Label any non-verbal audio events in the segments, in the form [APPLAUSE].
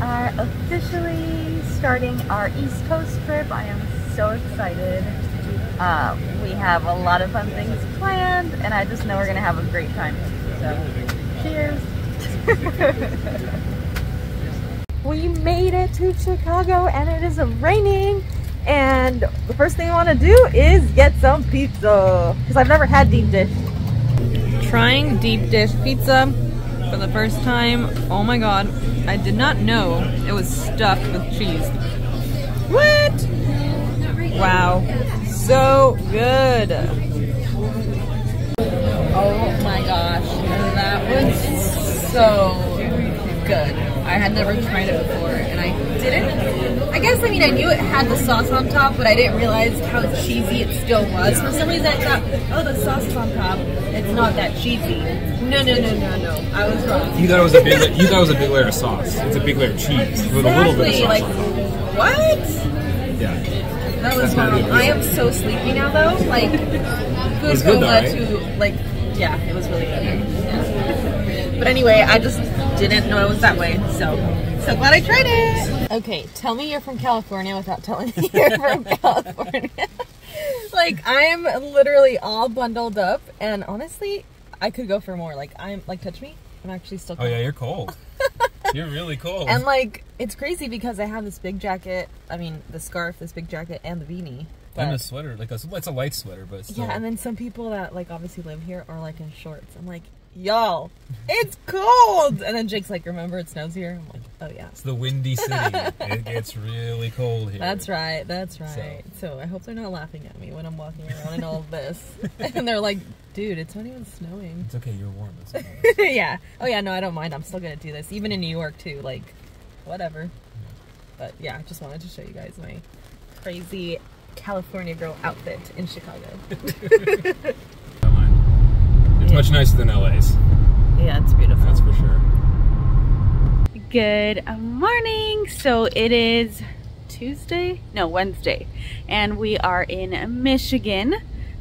are officially starting our East Coast trip. I am so excited. Uh, we have a lot of fun things planned, and I just know we're gonna have a great time. So, cheers! [LAUGHS] we made it to Chicago, and it is raining. And the first thing I want to do is get some pizza because I've never had deep dish. Trying deep dish pizza for the first time. Oh my god, I did not know it was stuffed with cheese. What? Wow, so good. Oh my gosh, that was so good. I had never tried it before and I didn't. I guess, I mean, I knew it had the sauce on top, but I didn't realize how cheesy it still was. For some reason, I thought, oh, the sauce is on top. It's not that cheesy. No, no, no, no, no. I was wrong. You thought it was a big. You thought it was a big layer of sauce. It's a big layer of cheese with a little bit of sauce. Like, on it. what? Yeah. That was That's wrong. I am so sleepy now, though. Like, food was good, though, right? to like, yeah, it was really good. Yeah. But anyway, I just didn't know it was that way. So, so glad I tried it. Okay, tell me you're from California without telling me [LAUGHS] you're from California. Like, I'm literally all bundled up, and honestly, I could go for more. Like, I'm like, touch me. I'm actually still. Oh yeah, you're cold. [LAUGHS] you're really cold. And like it's crazy because I have this big jacket. I mean, the scarf, this big jacket, and the beanie. But and a sweater, like a, it's a light sweater, but yeah, and then some people that like obviously live here are like in shorts. I'm like, y'all, it's cold. And then Jake's like, remember it snows here? I'm like, oh yeah. it's the windy city. [LAUGHS] it gets really cold here. That's right. That's right. So. I hope they're not laughing at me when I'm walking around in all of this. [LAUGHS] and they're like, dude, it's not even snowing. It's okay. You're warm. It's okay. [LAUGHS] yeah. Oh yeah. No, I don't mind. I'm still gonna do this, even in New York too. Like, whatever. But yeah, I just wanted to show you guys my crazy California girl outfit in Chicago. Don't much nicer than LA's. Yeah, it's beautiful. That's for sure. Good morning. So it is Tuesday, no Wednesday, and we are in Michigan.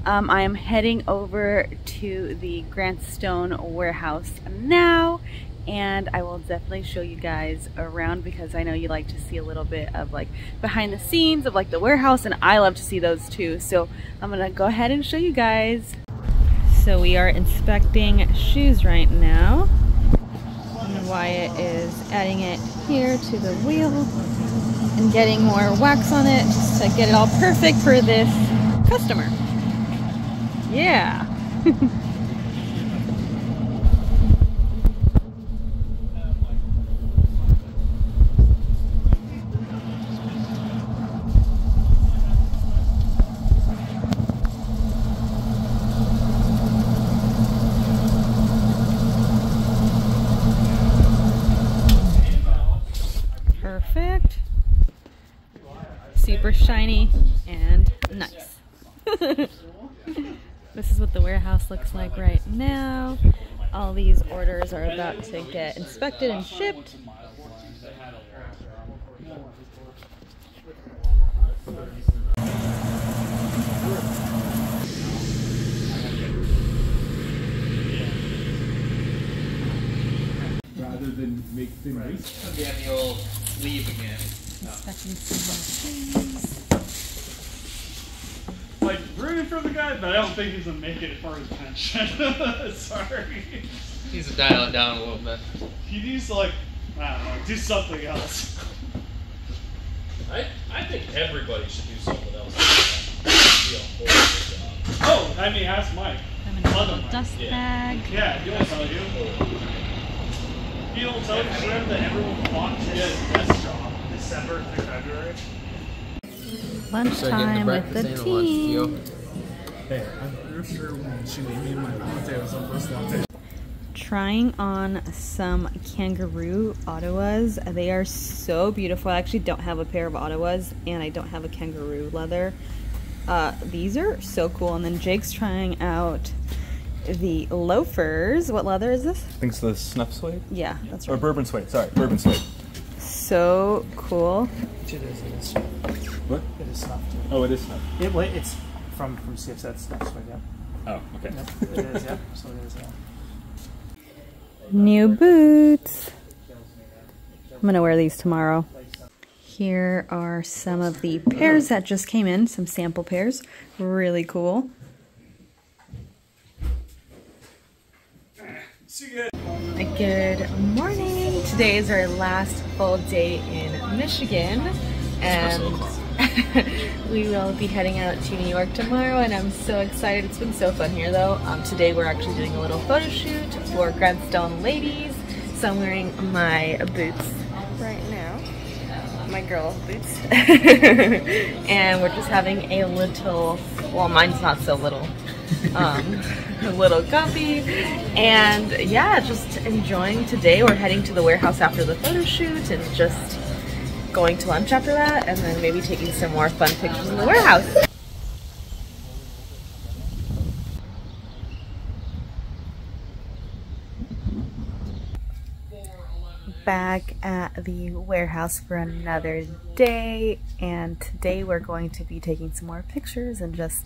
Um, I am heading over to the Grant Stone warehouse now, and I will definitely show you guys around because I know you like to see a little bit of like behind the scenes of like the warehouse, and I love to see those too. So I'm gonna go ahead and show you guys. So we are inspecting shoes right now. And Wyatt is adding it here to the wheel and getting more wax on it just to get it all perfect for this customer. Yeah. [LAUGHS] Perfect. Super shiny and nice. [LAUGHS] this is what the warehouse looks like right now. All these orders are about to get inspected and shipped. Rather than make thin waist. Again, the old sleeve again. Inspecting some more shoes. like rooting for the guy, but I don't think he's gonna make it for his pension. [LAUGHS] Sorry. Needs to dial it down a little bit. He needs to like I don't know, do something else. I, I think everybody should do something else. Be a job. Oh, I mean ask Mike. I'm in a Other little Mike. dust Yeah. bag. Yeah, he'll tell you. He'll tell you whatever that everyone wants to get his desk job. December through February. Lunchtime uh, with the team. Hey, I'm sure when she made me my latte was the first latte. Trying on some kangaroo Ottawas. They are so beautiful. I actually don't have a pair of Ottawas and I don't have a kangaroo leather. Uh, these are so cool. And then Jake's trying out the loafers. What leather is this? I think it's the snuff suede Yeah, that's right. or bourbon suede. Sorry, bourbon suede. So cool. It is, it is. What? It is snuffed. Oh, it is snuff. It, wait, it's from from C.F. Stead, so yeah. Oh, okay. Yep, [LAUGHS] it is, yeah. So it is, yeah. New boots. I'm gonna wear these tomorrow. Here are some of the pairs that just came in, some sample pairs. Really cool. Good morning. Today is our last full day in Michigan and [LAUGHS] we will be heading out to New York tomorrow and I'm so excited. It's been so fun here though. Um, today we're actually doing a little photo shoot for Grant Stone Ladies. So I'm wearing my boots right now. My girl boots. [LAUGHS] and we're just having a little, well mine's not so little. Um, [LAUGHS] a little coffee and yeah just enjoying today we're heading to the warehouse after the photo shoot and just going to lunch after that and then maybe taking some more fun pictures in the warehouse back at the warehouse for another day and today we're going to be taking some more pictures and just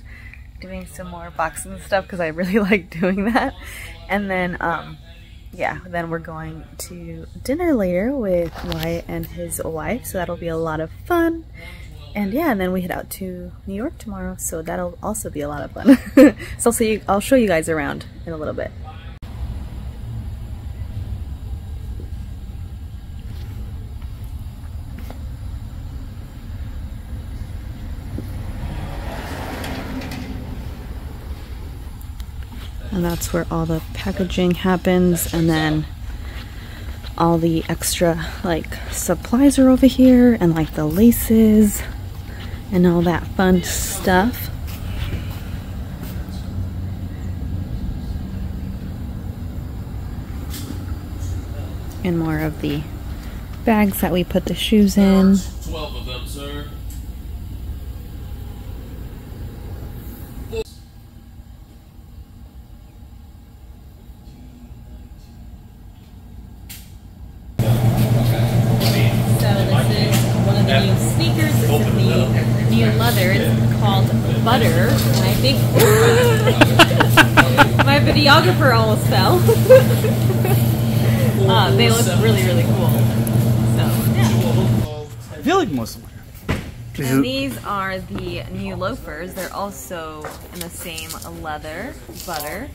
doing some more boxes and stuff because I really [LAUGHS] like doing that. And then, um, yeah, then we're going to dinner later with Wyatt and his wife, so that'll be a lot of fun. And yeah, and then we head out to New York tomorrow, so that'll also be a lot of fun. [LAUGHS] so I'll see you, I'll show you guys around in a little bit. And that's where all the packaging happens. And then all the extra like supplies are over here and like the laces and all that fun stuff. And more of the bags that we put the shoes in 12 of them, sir. So this is one of the new sneakers. This is the new leather. It's called Butter. And I think [LAUGHS] my videographer almost fell. [LAUGHS] uh, they look really, really cool. So yeah. I feel like most of And these are the new loafers. They're also in the same leather, butter.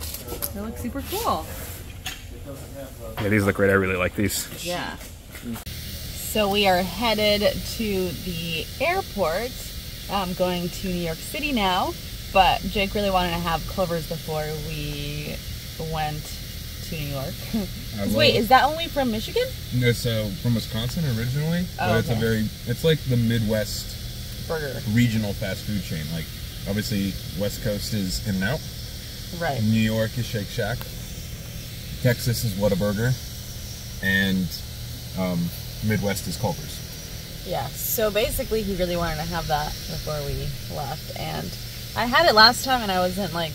They look super cool. Yeah, these look great. I really like these. Yeah. So we are headed to the airport. I'm going to New York City now, but Jake really wanted to have Culver's before we went to New York. [LAUGHS] Wait, is that only from Michigan? It's uh, from Wisconsin originally, but Oh, it's a very, it's like the Midwest Burger. regional fast food chain. Like, obviously, West Coast is In-N-Out, Right. New York is Shake Shack, Texas is Whataburger, and um, Midwest is Culver's. Yeah. So basically, he really wanted to have that before we left, and I had it last time, and I wasn't like,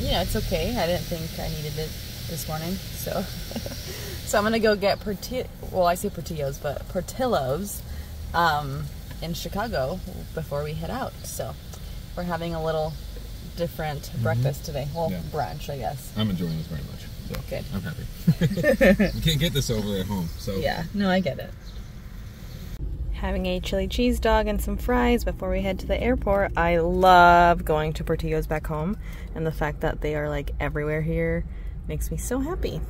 you know, it's okay. I didn't think I needed it this morning, so [LAUGHS] so I'm gonna go get Porti. Well, I say Portillos, but Portillos, um, in Chicago before we head out. So we're having a little different breakfast today. Well, Yeah. brunch, I guess. I'm enjoying this very much, so Good. I'm happy. [LAUGHS] we can't get this over at home, so Yeah. No, I get it. having a chili cheese dog and some fries before we head to the airport. I love going to Portillo's back home, and the fact that they are like everywhere here makes me so happy.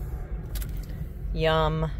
Yum.